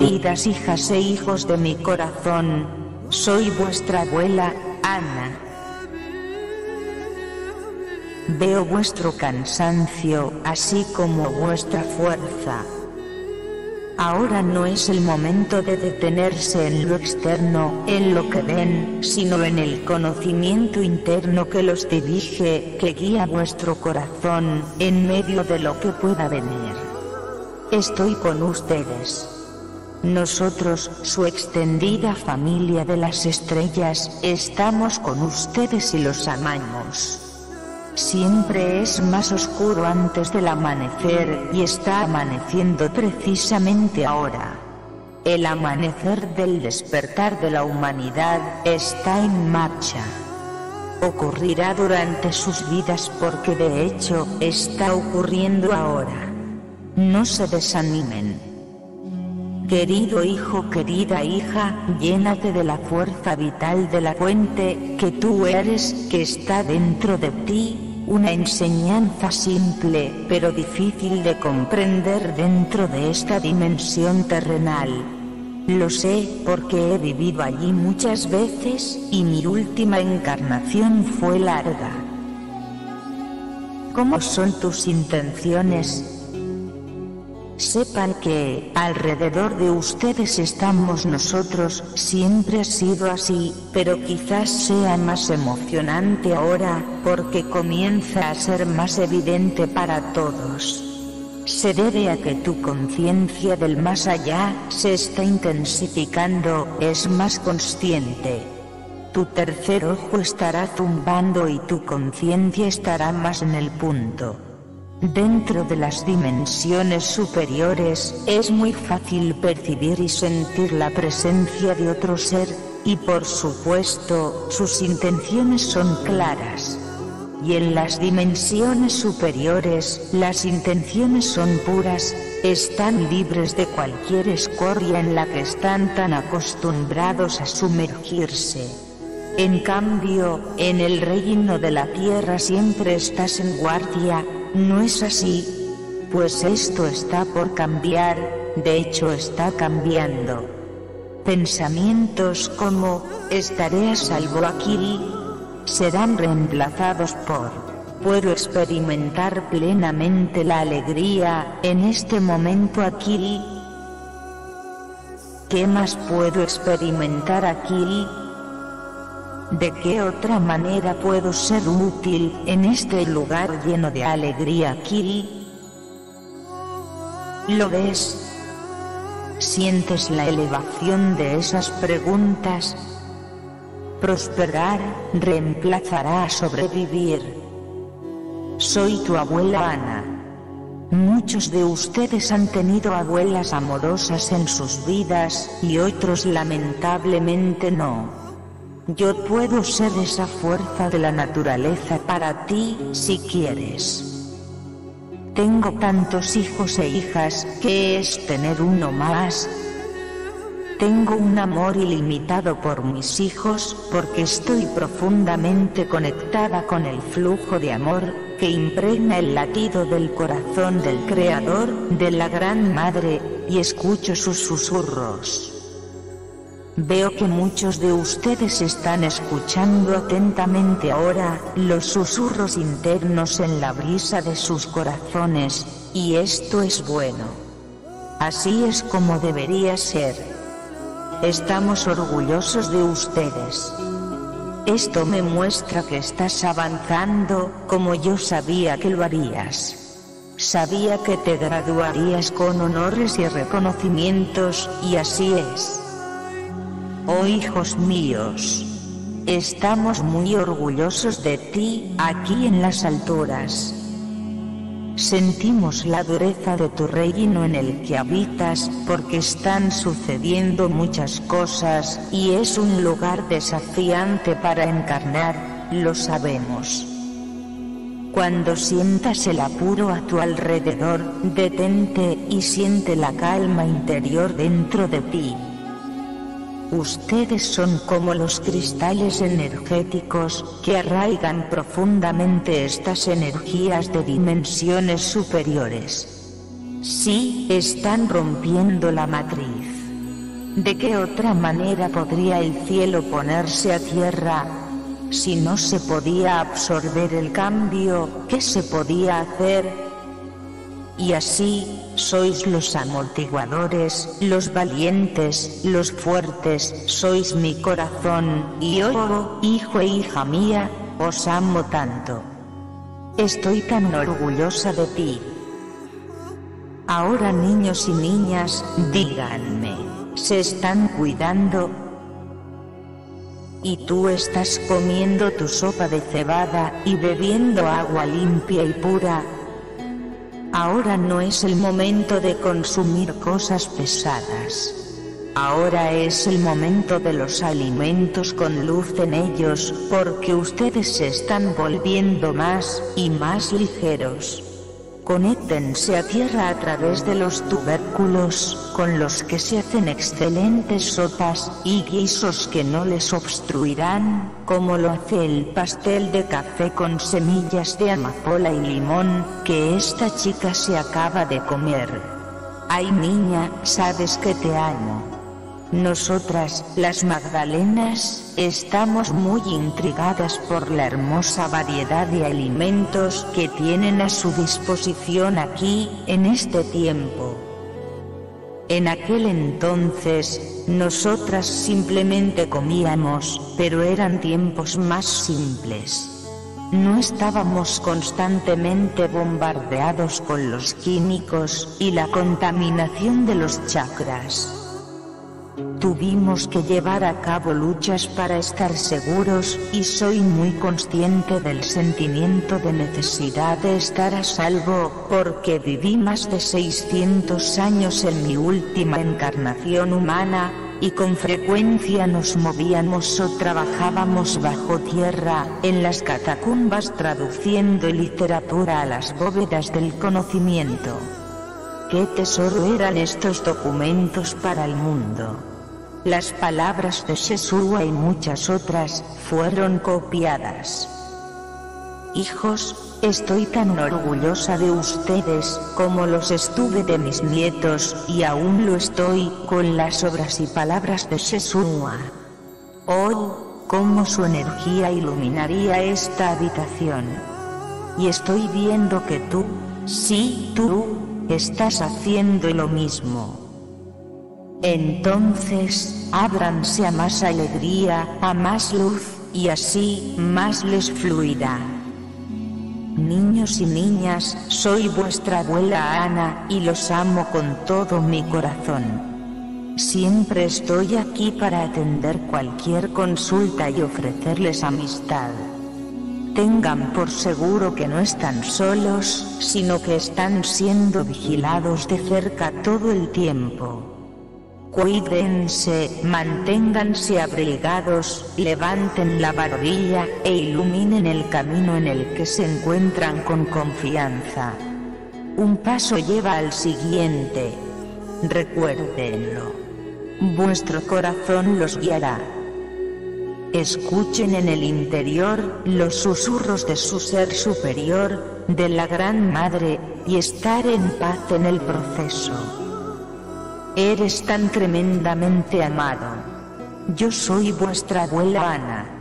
queridas hijas e hijos de mi corazón, soy vuestra abuela, Ana. Veo vuestro cansancio, así como vuestra fuerza. Ahora no es el momento de detenerse en lo externo, en lo que ven, sino en el conocimiento interno que los dirige, que guía vuestro corazón, en medio de lo que pueda venir. Estoy con ustedes. Nosotros, su extendida familia de las estrellas, estamos con ustedes y los amamos. Siempre es más oscuro antes del amanecer y está amaneciendo precisamente ahora. El amanecer del despertar de la humanidad está en marcha. Ocurrirá durante sus vidas porque de hecho está ocurriendo ahora. No se desanimen. Querido hijo, querida hija, llénate de la fuerza vital de la fuente que tú eres, que está dentro de ti, una enseñanza simple, pero difícil de comprender dentro de esta dimensión terrenal. Lo sé porque he vivido allí muchas veces, y mi última encarnación fue larga. ¿Cómo son tus intenciones? Sepan que, alrededor de ustedes estamos nosotros, siempre ha sido así, pero quizás sea más emocionante ahora, porque comienza a ser más evidente para todos. Se debe a que tu conciencia del más allá se está intensificando, es más consciente. Tu tercer ojo estará zumbando y tu conciencia estará más en el punto. Dentro de las dimensiones superiores, es muy fácil percibir y sentir la presencia de otro ser, y por supuesto, sus intenciones son claras. Y en las dimensiones superiores, las intenciones son puras, están libres de cualquier escoria en la que están tan acostumbrados a sumergirse. En cambio, en el reino de la tierra siempre estás en guardia, ¿No es así? Pues esto está por cambiar, de hecho está cambiando. Pensamientos como, estaré a salvo aquí, serán reemplazados por, puedo experimentar plenamente la alegría, en este momento aquí. ¿Qué más puedo experimentar aquí? ¿De qué otra manera puedo ser útil en este lugar lleno de alegría aquí? ¿Lo ves? ¿Sientes la elevación de esas preguntas? Prosperar reemplazará a sobrevivir. Soy tu abuela Ana. Muchos de ustedes han tenido abuelas amorosas en sus vidas y otros lamentablemente no. Yo puedo ser esa fuerza de la naturaleza para ti, si quieres. Tengo tantos hijos e hijas, que es tener uno más? Tengo un amor ilimitado por mis hijos, porque estoy profundamente conectada con el flujo de amor, que impregna el latido del corazón del Creador, de la Gran Madre, y escucho sus susurros. Veo que muchos de ustedes están escuchando atentamente ahora los susurros internos en la brisa de sus corazones, y esto es bueno. Así es como debería ser. Estamos orgullosos de ustedes. Esto me muestra que estás avanzando, como yo sabía que lo harías. Sabía que te graduarías con honores y reconocimientos, y así es. Oh hijos míos, estamos muy orgullosos de ti, aquí en las alturas. Sentimos la dureza de tu reino en el que habitas, porque están sucediendo muchas cosas, y es un lugar desafiante para encarnar, lo sabemos. Cuando sientas el apuro a tu alrededor, detente y siente la calma interior dentro de ti. Ustedes son como los cristales energéticos que arraigan profundamente estas energías de dimensiones superiores. Sí, están rompiendo la matriz. ¿De qué otra manera podría el cielo ponerse a tierra? Si no se podía absorber el cambio, ¿qué se podía hacer? Y así, sois los amortiguadores, los valientes, los fuertes, sois mi corazón, y yo, hijo e hija mía, os amo tanto. Estoy tan orgullosa de ti. Ahora niños y niñas, díganme se están cuidando. Y tú estás comiendo tu sopa de cebada y bebiendo agua limpia y pura. Ahora no es el momento de consumir cosas pesadas. Ahora es el momento de los alimentos con luz en ellos, porque ustedes se están volviendo más y más ligeros. Conéctense a tierra a través de los tubérculos, con los que se hacen excelentes sopas y guisos que no les obstruirán, como lo hace el pastel de café con semillas de amapola y limón, que esta chica se acaba de comer. Ay niña, sabes que te amo. Nosotras, las Magdalenas, estamos muy intrigadas por la hermosa variedad de alimentos que tienen a su disposición aquí, en este tiempo. En aquel entonces, nosotras simplemente comíamos, pero eran tiempos más simples. No estábamos constantemente bombardeados con los químicos y la contaminación de los chakras. Tuvimos que llevar a cabo luchas para estar seguros, y soy muy consciente del sentimiento de necesidad de estar a salvo, porque viví más de 600 años en mi última encarnación humana, y con frecuencia nos movíamos o trabajábamos bajo tierra, en las catacumbas traduciendo literatura a las bóvedas del conocimiento. ¿Qué tesoro eran estos documentos para el mundo? Las palabras de Shesua y muchas otras fueron copiadas. Hijos, estoy tan orgullosa de ustedes como los estuve de mis nietos y aún lo estoy con las obras y palabras de Shesua. Hoy, cómo su energía iluminaría esta habitación. Y estoy viendo que tú, sí, tú, estás haciendo lo mismo. Entonces, ábranse a más alegría, a más luz, y así, más les fluirá. Niños y niñas, soy vuestra abuela Ana, y los amo con todo mi corazón. Siempre estoy aquí para atender cualquier consulta y ofrecerles amistad. Tengan por seguro que no están solos, sino que están siendo vigilados de cerca todo el tiempo. Cuídense, manténganse abrigados, levanten la barbilla, e iluminen el camino en el que se encuentran con confianza. Un paso lleva al siguiente. Recuérdenlo. Vuestro corazón los guiará. Escuchen en el interior los susurros de su ser superior, de la Gran Madre, y estar en paz en el proceso. Eres tan tremendamente amado. Yo soy vuestra abuela Ana.